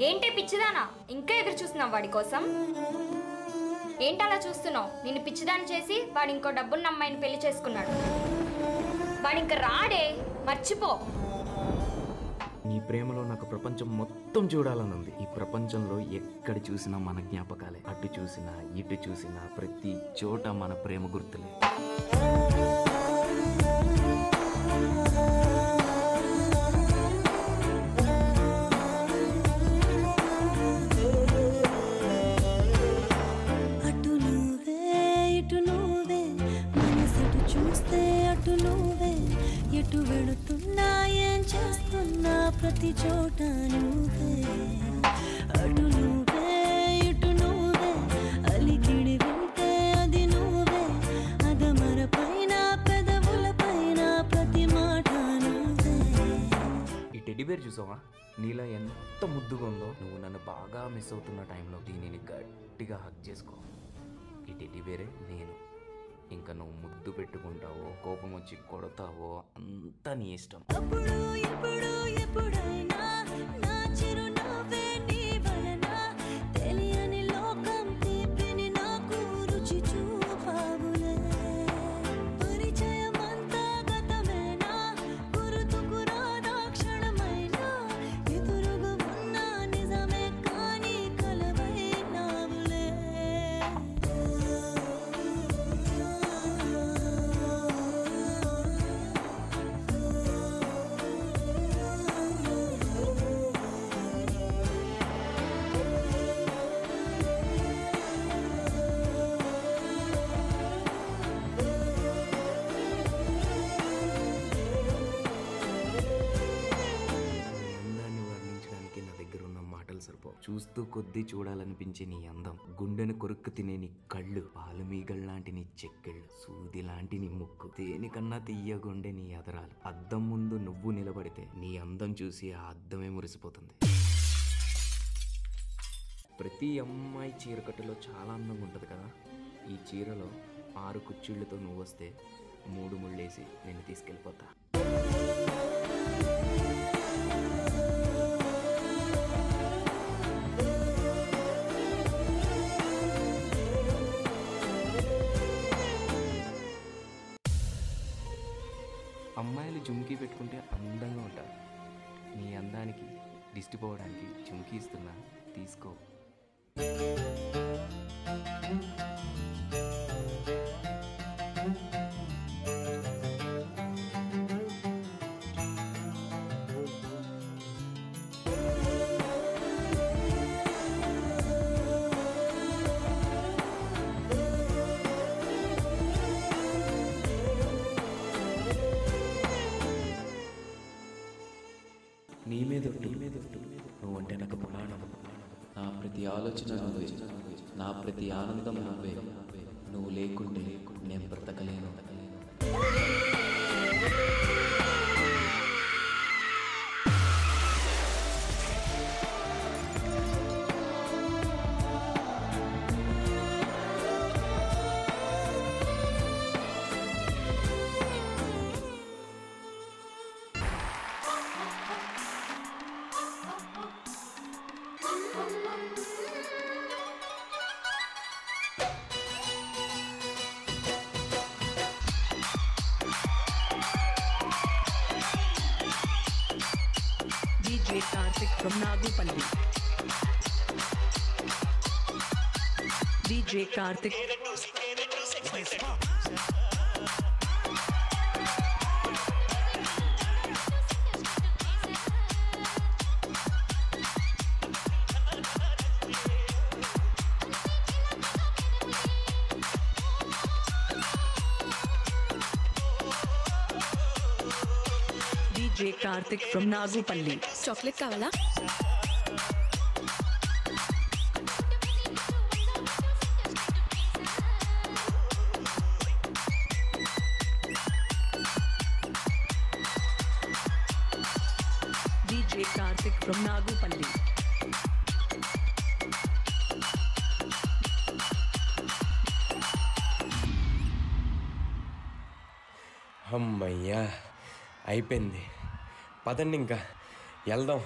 ఏంటే పిచ్చిదానా? ఇంకా ఎదురు చూస్తున్నావు వాడి కోసం? ఏంటలా చూస్తున్నావు? నిన్ను పిచ్చిదాన్ని చేసి వాడు ఇంకో డబ్బున్న అమ్మాయిని పెళ్ళి చేసుకున్నాడు. వాడు ఇంకా రాడే మర్చిపో. నీ ప్రేమలో నాకు ప్రపంచం మొత్తం చూడాలని ఉంది ఈ ప్రపంచంలో ఎక్కడ చూసినా మన జ్ఞాపకాలే. అటు చూసినా ఇటు చూసినా ప్రతి చోట మన ప్రేమ గుర్తులే. చూసావా? నీలో ఎంత ముద్దుగా ఉందో. నువ్వు నన్ను బాగా మిస్ అవుతున్న టైంలో దీనిని గట్టిగా హక్ చేసుకో. ఈ టెడ్డి వేరే నేను. ఇంకా నువ్వు ముద్దు పెట్టుకుంటావో కోపం వచ్చి కొడతావో అంతా నీ ఇష్టం. చూస్తూ కొద్దీ చూడాలనిపించే నీ అందం. గుండెను కొరుక్కు తినే నీ కళ్ళు. పాలుమీగల్లాంటి నీ చెక్కిళ్ళు. సూది లాంటి నీ ముక్కు. దేనికన్నా తీయగుండే నీ అదరాలు. అద్దం ముందు నువ్వు నిలబడితే నీ అందం చూసి ఆ అద్దమే మురిసిపోతుంది. ప్రతి అమ్మాయి చీరకట్టులో చాలా అందంగా ఉంటుంది కదా? ఈ చీరలో ఆరు కుచ్చిళ్ళతో నువ్వు వస్తే మూడు ముళ్ళేసి నేను తీసుకెళ్ళిపోతా. అమ్మాయిలు జుమ్కీ పెట్టుకుంటే అందంగా ఉంటారు. నీ అందానికి దిష్టి పోవడానికి జుమ్కీ ఇస్తున్నా తీసుకో. నువ్వు అంటే నాకు పురాణం. నా ప్రతి ఆలోచన నువ్వే. నా ప్రతి ఆనందం నువ్వే. నువ్వు లేకుంటే నేను బ్రతకలేను. DJ Karthik from Nagupalli. DJ Karthik. DJ Karthik from Nagupalli. Chocolate కావాలా DJ Karthik from Nagupalli. అమ్మయ్యా అయిపోయింది పదండి ఇంకా. వెళ్దాం.